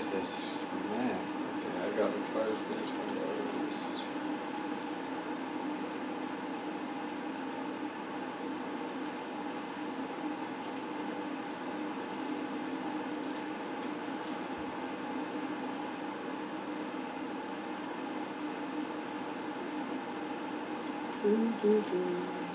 Jesus, man. Okay, I got the cars. There's on dollars. Do, do, do.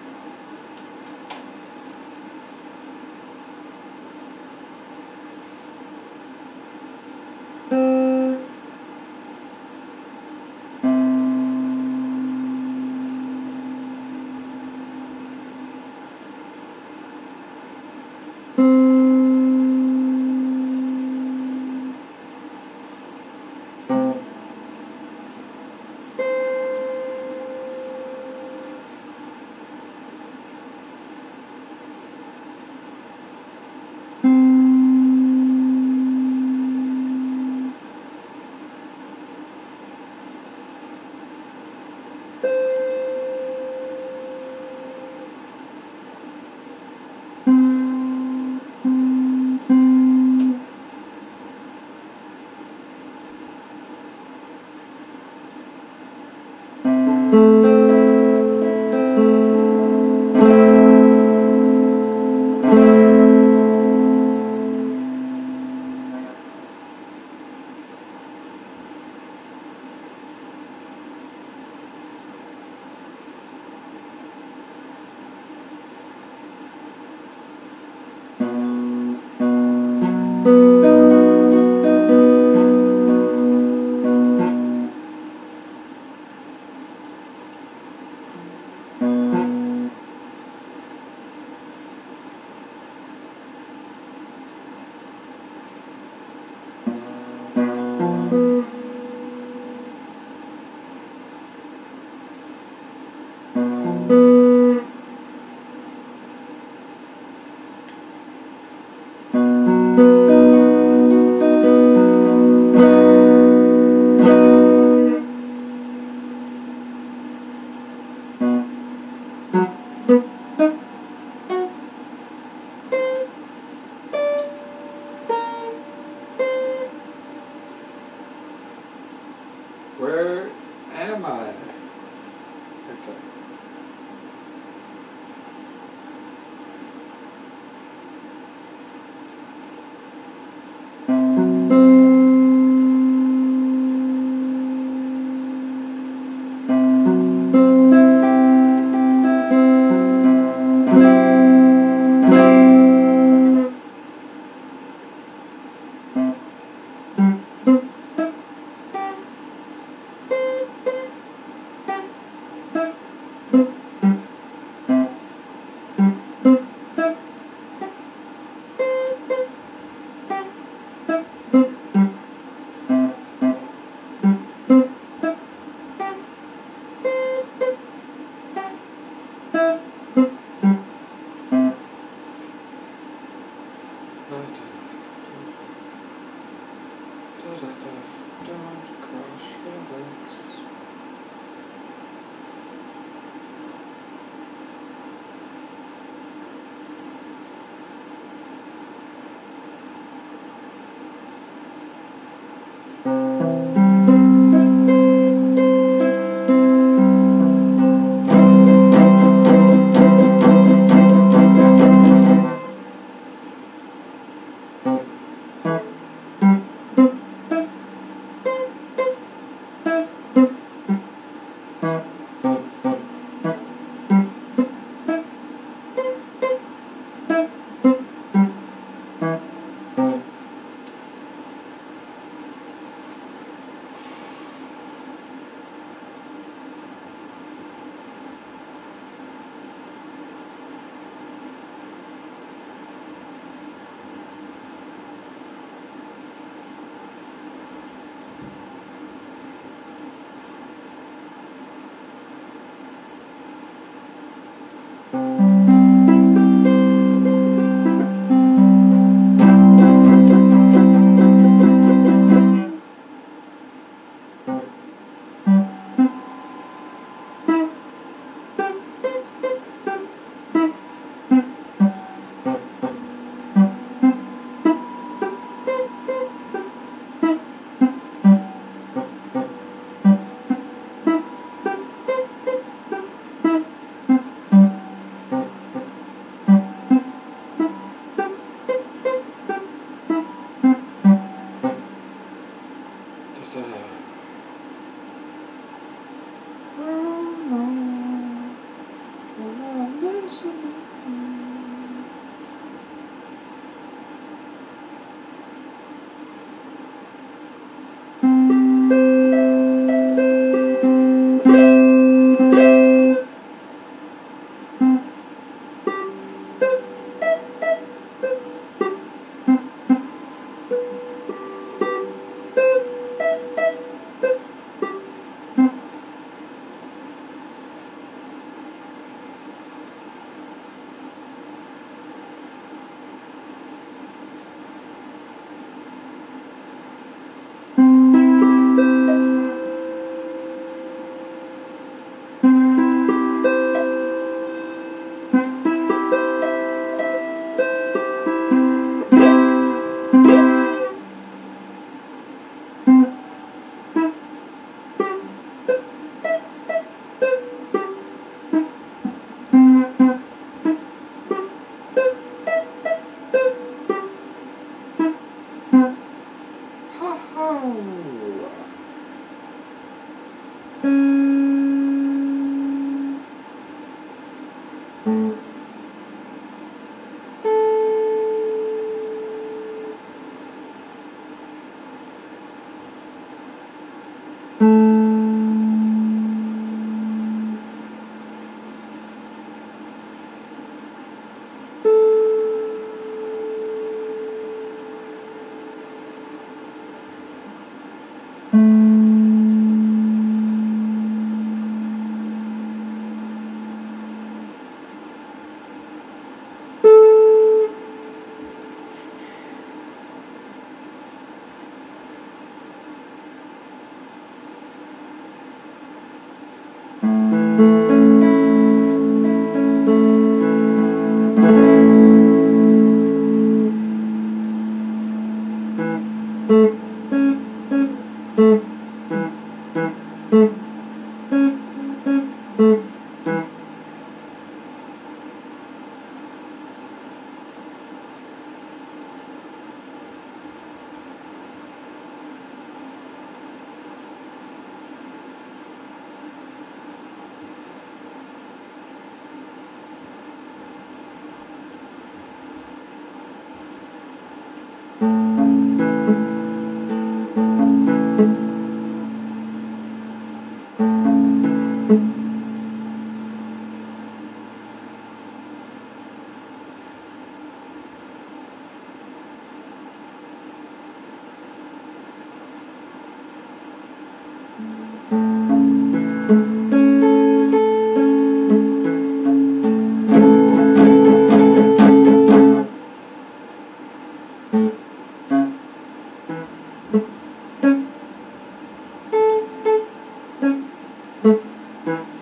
On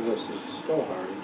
those. This is still hard.